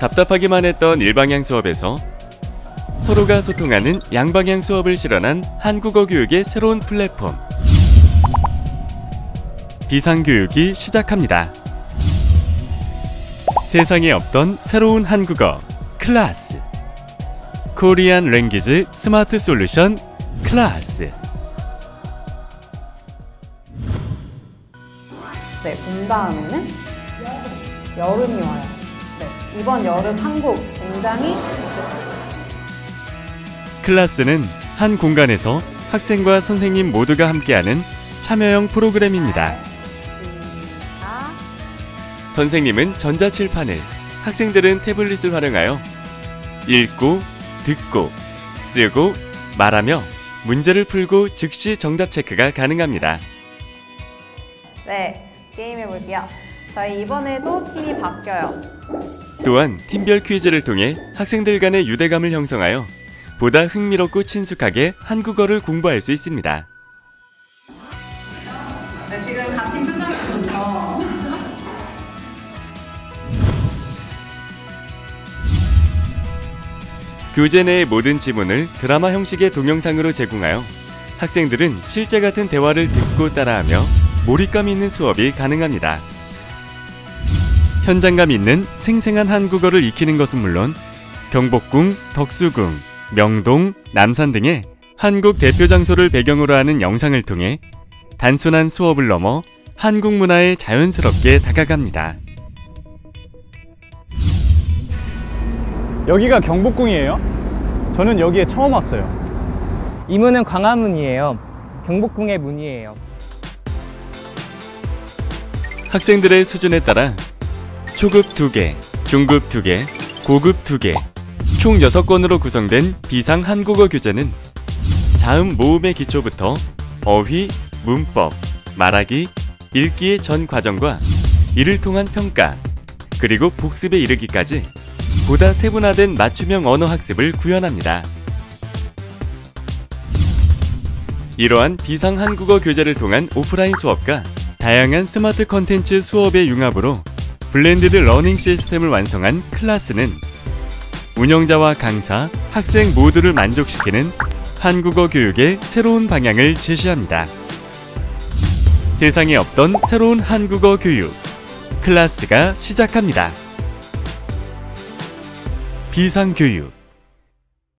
답답하기만 했던 일방향 수업에서 서로가 소통하는 양방향 수업을 실현한 한국어 교육의 새로운 플랫폼 비상교육이 시작합니다. 세상에 없던 새로운 한국어 클래스 Korean Language Smart Solution KLaSS 네, 봄 다음에는 여름이 와요. 네, 이번 여름 한국 굉장히 어땠어요? 클래스는 한 공간에서 학생과 선생님 모두가 함께하는 참여형 프로그램입니다. 선생님은 전자칠판을, 학생들은 태블릿을 활용하여 읽고, 듣고, 쓰고, 말하며 문제를 풀고 즉시 정답 체크가 가능합니다. 네, 게임 해볼게요. 저희 이번에도 팀이 바뀌어요. 또한 팀별 퀴즈를 통해 학생들 간의 유대감을 형성하여 보다 흥미롭고 친숙하게 한국어를 공부할 수 있습니다. 네, 지금 같은 표정이 좋죠. 교재 내의 모든 지문을 드라마 형식의 동영상으로 제공하여 학생들은 실제 같은 대화를 듣고 따라하며 몰입감 있는 수업이 가능합니다. 현장감 있는 생생한 한국어를 익히는 것은 물론 경복궁, 덕수궁, 명동, 남산 등의 한국 대표 장소를 배경으로 하는 영상을 통해 단순한 수업을 넘어 한국 문화에 자연스럽게 다가갑니다. 여기가 경복궁이에요? 저는 여기에 처음 왔어요. 이 문은 광화문이에요. 경복궁의 문이에요. 학생들의 수준에 따라 초급 2개, 중급 2개, 고급 2개, 총 6권으로 구성된 비상 한국어 교재는 자음 모음의 기초부터 어휘, 문법, 말하기, 읽기의 전 과정과 이를 통한 평가, 그리고 복습에 이르기까지 보다 세분화된 맞춤형 언어 학습을 구현합니다. 이러한 비상 한국어 교재를 통한 오프라인 수업과 다양한 스마트 컨텐츠 수업의 융합으로 blended learning 시스템을 완성한 KLaSS는 운영자와 강사, 학생 모두를 만족시키는 한국어 교육의 새로운 방향을 제시합니다. 세상에 없던 새로운 한국어 교육 클래스가 시작합니다. 비상교육